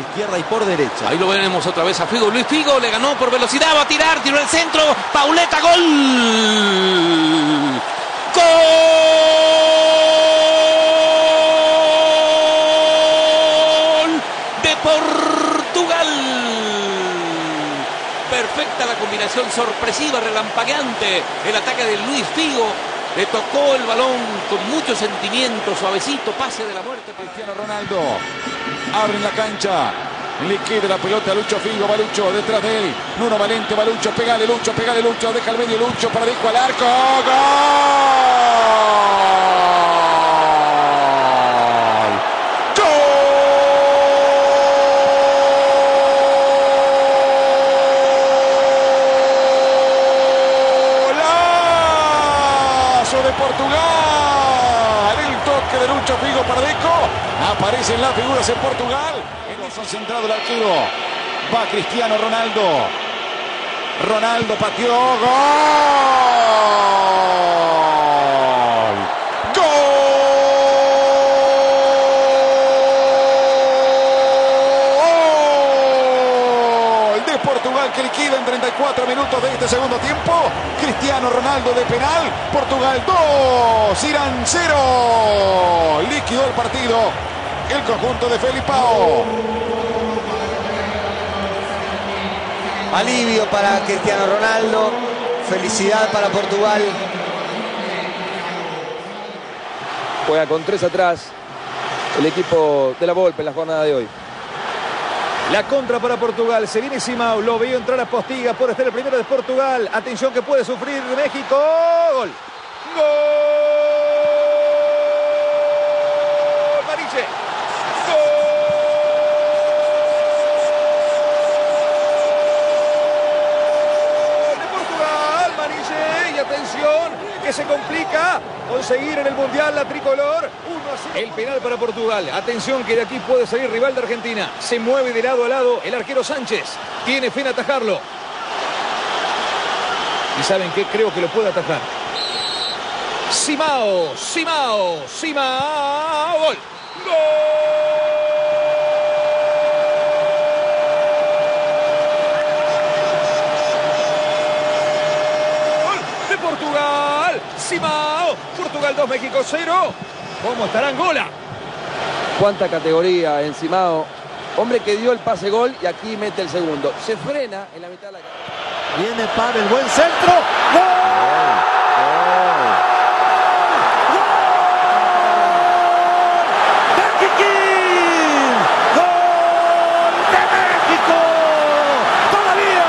por izquierda y por derecha. Ahí lo veremos otra vez a Figo. Luis Figo le ganó por velocidad, va a tirar, tiró el centro. Pauleta, gol. Gol de Portugal. Perfecta la combinación sorpresiva, relampagueante. El ataque de Luis Figo. Le tocó el balón con mucho sentimiento, suavecito, pase de la muerte. Cristiano Ronaldo abre en la cancha. Liquide la pelota Lucho Figo, Balucho detrás de él. Nuno Valente, Balucho, pegale Lucho, pegale Lucho, deja el medio Lucho para al arco. ¡Gol! ¡Golazo de Portugal! El toque de Lucho Figo para Deco. Aparecen las figuras en Portugal. Concentrado el arquero. Va Cristiano Ronaldo. Ronaldo pateó. ¡Gol! ¡Gol! De Portugal que liquida en 34 minutos de este segundo tiempo. Cristiano Ronaldo de penal. Portugal 2. Irán 0. Liquidó el partido. El conjunto de Felipao. Alivio para Cristiano Ronaldo. Felicidad para Portugal. Juega con tres atrás el equipo de la Volpe en la jornada de hoy. La contra para Portugal. Se viene Simao. Lo veo entrar a Postiga. Por estar el primero de Portugal. Atención que puede sufrir México. Gol. Gol. Mariche. Gol de Portugal. Mariche. Y atención que se complica conseguir en el Mundial la tricolor. 1 a 0. El penal para Portugal. Atención que de aquí puede salir rival de Argentina. Se mueve de lado a lado el arquero Sánchez. Tiene fe en atajarlo. ¿Y saben qué? Creo que lo puede atajar. Simao, Simao, Simao. Gol. Gol de Portugal. Simao. Portugal 2, México 0. ¿Cómo estará Angola? Cuánta categoría encimado. Hombre que dio el pase gol y aquí mete el segundo. Se frena en la mitad de la cancha. Viene Pavel, buen centro. ¡Mexiquín! ¡Gol de México! ¡Todavía!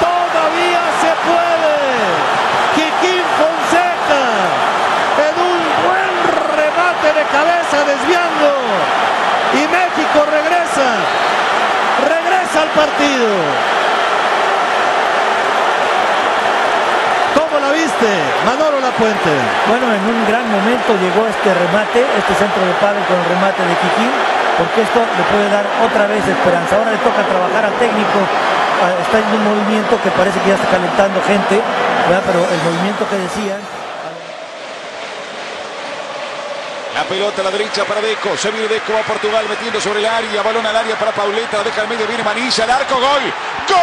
¡Todavía se puede! Kikín Fonseca en un buen remate de cabeza desviando. Y México regresa. Regresa al ¿Cómo la viste, Manolo Lapuente? Bueno, en un gran momento llegó este remate, este centro de Pavel con el remate de Kikín, porque esto le puede dar otra vez esperanza. Ahora le toca trabajar al técnico, ah, está en un movimiento que parece que ya está calentando gente, pero el movimiento que decían... La pelota a la derecha para Deco. Se viene Deco a Portugal metiendo sobre el área. Balón al área para Pauleta. Deja el medio. Viene Manilla. El arco. Gol. ¡Gol!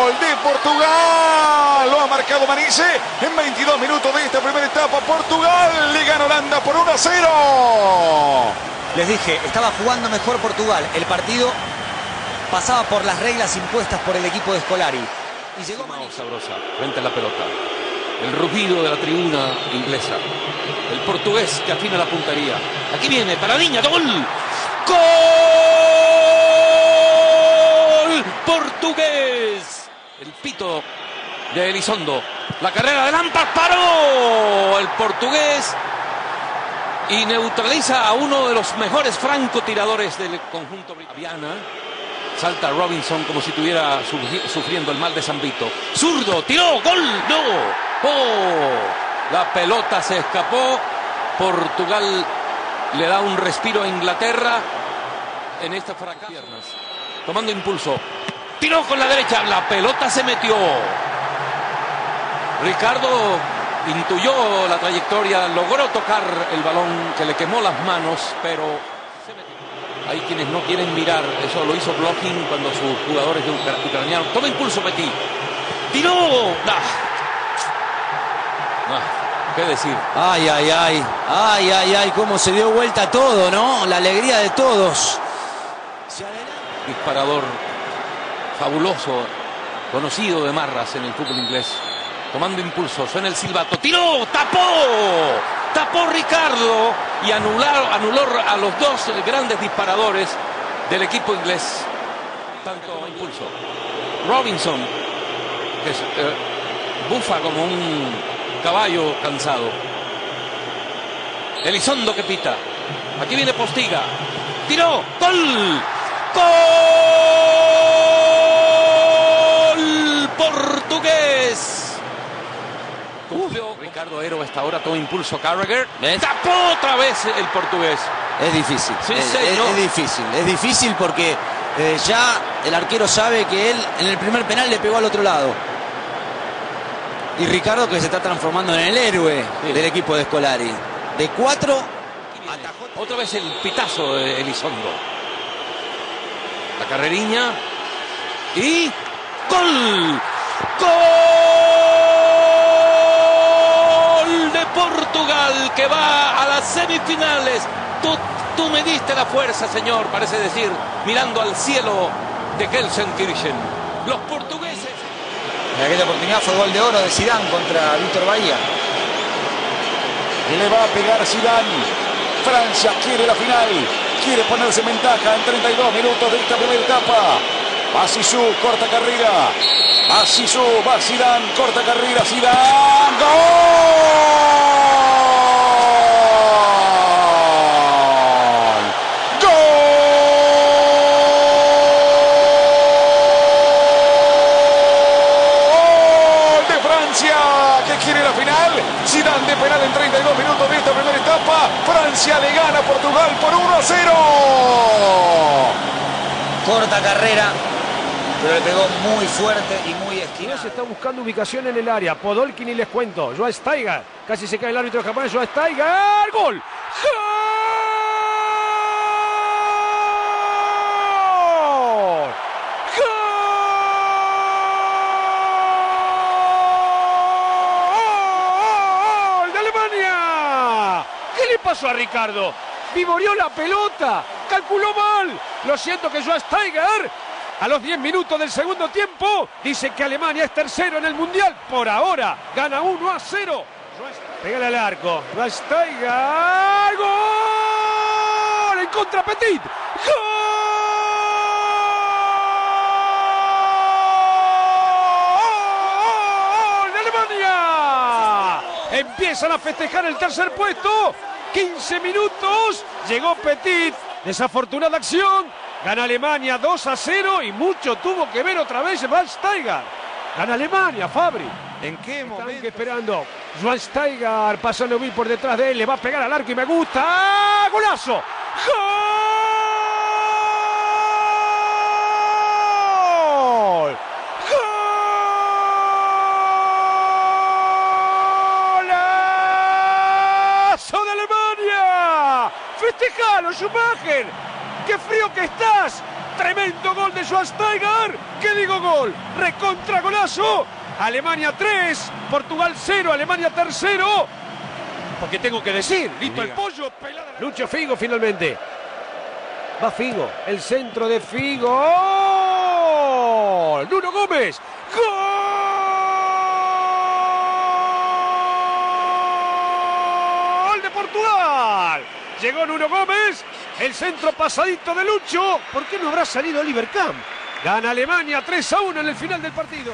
¡Gol! De Portugal. Lo ha marcado Manice en 22 minutos de esta primera etapa. Portugal le gana Holanda por 1 a 0. Les dije, estaba jugando mejor Portugal. El partido pasaba por las reglas impuestas por el equipo de Scolari. Y llegó Simao sabrosa, frente a la pelota. El rugido de la tribuna inglesa. El portugués que afina la puntería. Aquí viene, paradiña, gol. ¡Gol! Portugués. El pito de Elizondo. La carrera de Lampard paró. El portugués y neutraliza a uno de los mejores francotiradores del conjunto Viana. Salta Robinson como si estuviera sufriendo el mal de San Vito. Zurdo, tiró, gol, no. Oh, la pelota se escapó. Portugal le da un respiro a Inglaterra en esta fracaso. Tomando impulso. Tiró con la derecha. La pelota se metió. Ricardo intuyó la trayectoria, logró tocar el balón que le quemó las manos, pero. Hay quienes no quieren mirar. Eso lo hizo Blocking cuando sus jugadores de ucra- ucranianos. Toma impulso, Petit. Tiró. Ah. Ah, ¿Qué decir? Ay, ay, ay. Ay, ay, ay. Cómo se dio vuelta todo, ¿no? La alegría de todos. disparador fabuloso, conocido de marras en el fútbol inglés. Tomando impulso, suena el silbato, tiró, tapó, tapó Ricardo y anular, anuló a los dos grandes disparadores del equipo inglés. Tanto impulso. Robinson, que es, eh, bufa como un caballo cansado. Elizondo que pita. Aquí viene Postiga. Tiró. Gol. Gol portugués. Cumplió Ricardo Ero hasta ahora todo impulso Carragher. ¿Ves? Tapó otra vez el portugués. Es difícil. Sí, es, señor. es- es difícil. Es difícil porque eh, ya el arquero sabe que él en el primer penal le pegó al otro lado. Y Ricardo que se está transformando en el héroe Sí. del equipo de Scolari. De cuatro, Otra vez el pitazo de Elizondo. La carreriña. Y. ¡Gol! ¡Gol que va a las semifinales! Tú, tú me diste la fuerza, señor, parece decir, mirando al cielo de Gelsenkirchen. Los portugueses. En aquella oportunidad fue gol de oro de Zidane contra Víctor Bahía. Le va a pegar Zidane. Francia quiere la final. Quiere ponerse en ventaja en 32 minutos de esta primera etapa. Zizou, corta carrera. Zizou, va Zidane, corta carrera. ¡Gol! ¡Gol de Francia! Que quiere la final. Zidane de penal en 32 minutos de esta primera etapa. Francia le gana a Portugal por 1 a 0. Corta pero le pegó muy fuerte y muy esquinado. Se está buscando ubicación en el área. Podolkin y les cuento. Joa Steiger. Casi se cae el árbitro japonés. Joa Steiger. ¡Gol! ¡Gol! ¡Gol de Alemania! ¿Qué le pasó a Ricardo? Vivoreó la pelota, calculó mal. Lo siento que Joa Steiger a los 10 minutos del segundo tiempo dice que Alemania es tercero en el Mundial. Por ahora gana 1 a 0. Pégale al arco. Joa Steiger. ¡Gol! En contra Petit. ¡Gol de Alemania! Empiezan a festejar el tercer puesto. 15 minutos. Llegó Petit. Desafortunada acción. Gana Alemania 2 a 0 y mucho tuvo que ver otra vez Van Steiger. Gana Alemania, Fabri. ¿En qué Están esperando. Joan Steiger pasando bien por detrás de él. Le va a pegar al arco y me gusta. ¡Ah! ¡Golazo! ¡Gol! ¡Festejalo, Schumacher! ¡Qué frío que estás! Tremendo gol de Schweinsteiger. ¿Qué digo gol? Recontra golazo. Alemania 3, Portugal 0, Alemania tercero. Porque tengo que decir, listo el pollo, pelada la- Lucho Figo finalmente. Va Figo, el centro de Figo. ¡Gol! Nuno Gómez. ¡Gol de Portugal! Llegó Nuno Gómez. El centro pasadito de Lucho. ¿Por qué no habrá salido Oliver Kahn? Gana Alemania 3 a 1 en el final del partido.